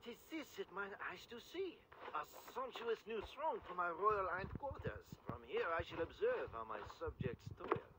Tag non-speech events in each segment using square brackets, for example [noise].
What is this that my eyes do see? A sumptuous new throne for my royal hindquarters. From here I shall observe how my subjects toil.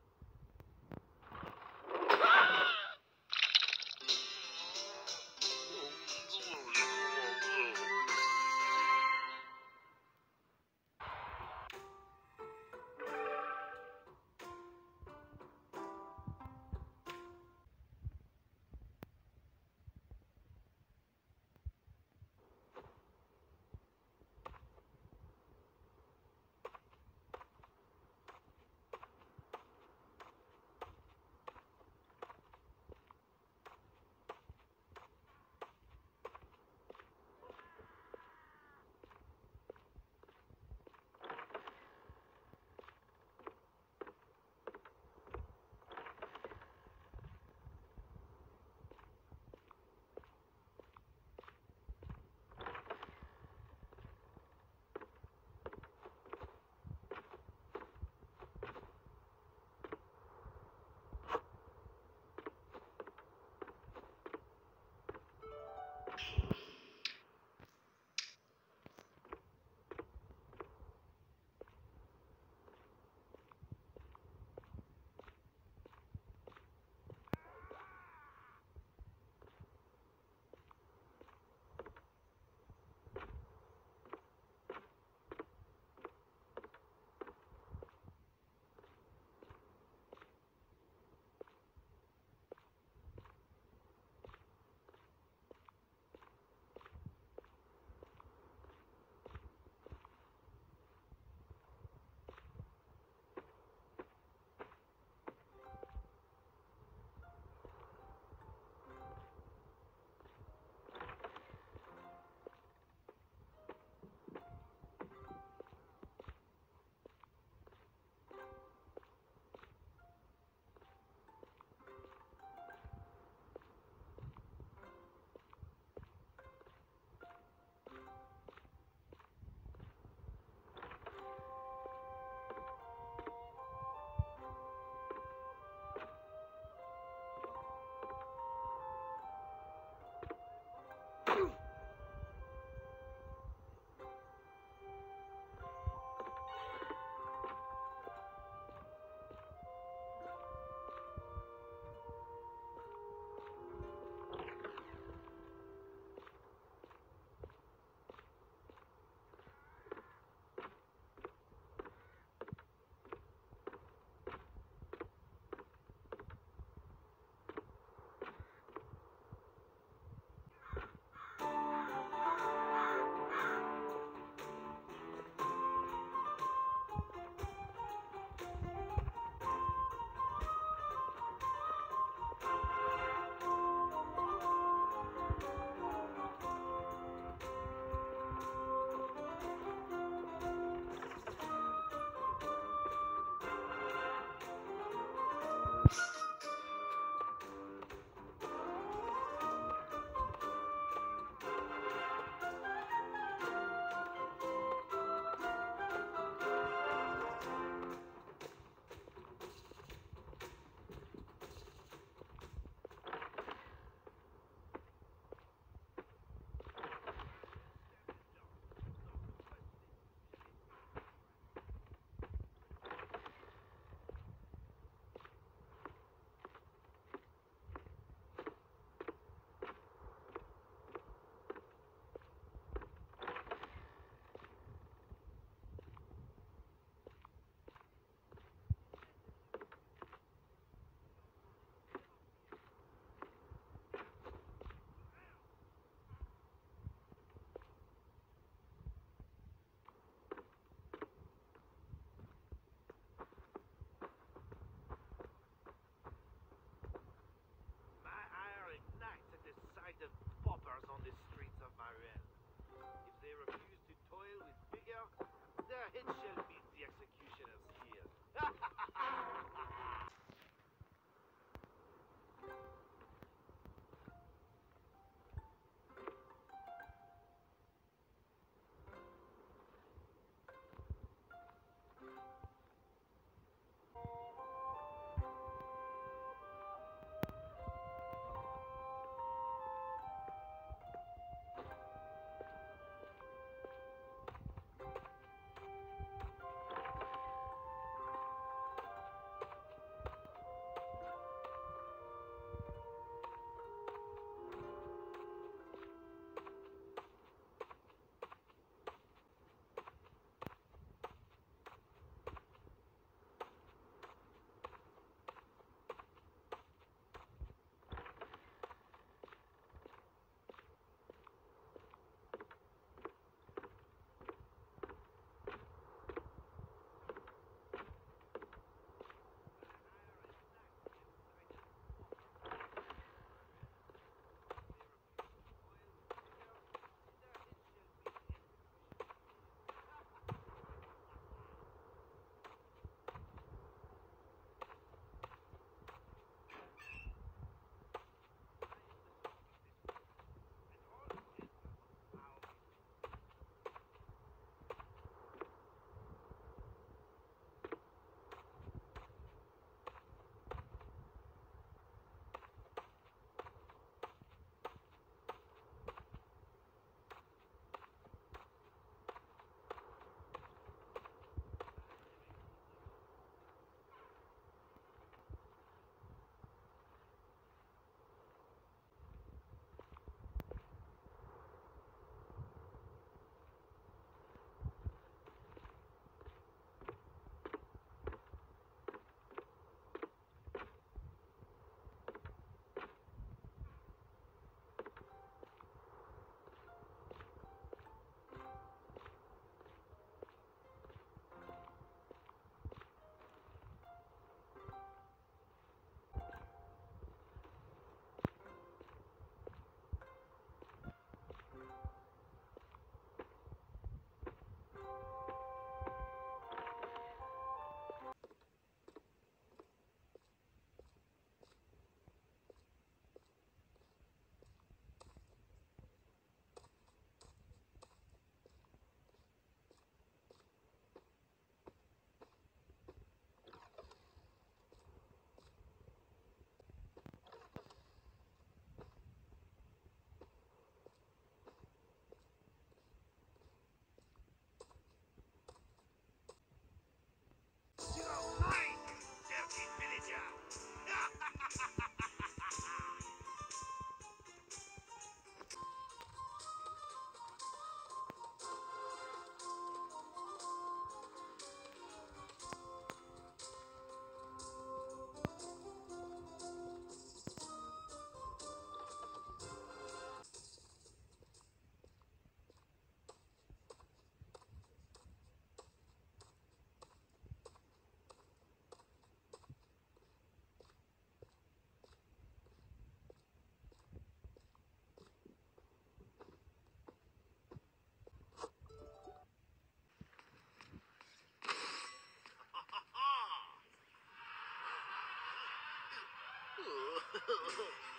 Ooh. [laughs]